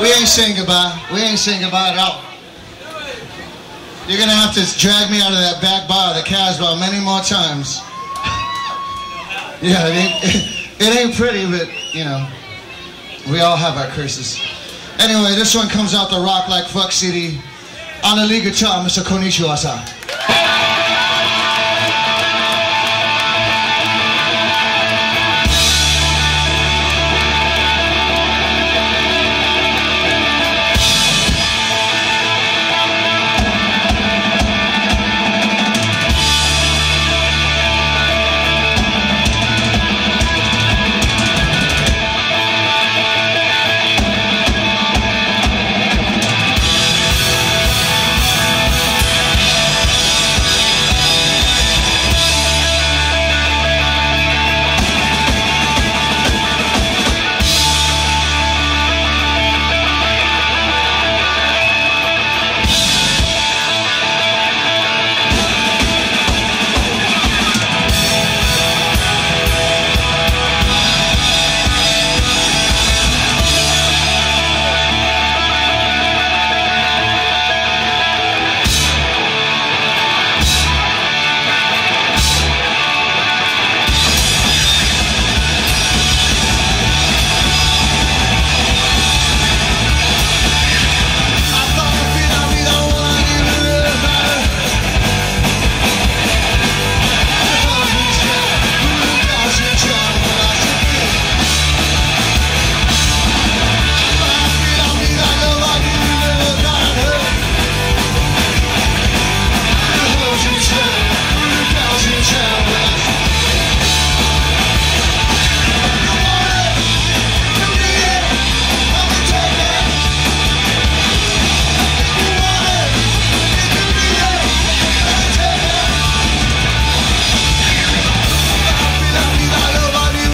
We ain't saying goodbye. We ain't saying goodbye at all. You're gonna have to drag me out of that back bar, the Casbah, many more times. yeah, it ain't, it ain't pretty, but you know, we all have our curses. Anyway, this one comes out the rock like fuck city. On the lead guitar, Mr. Konichiwa-san.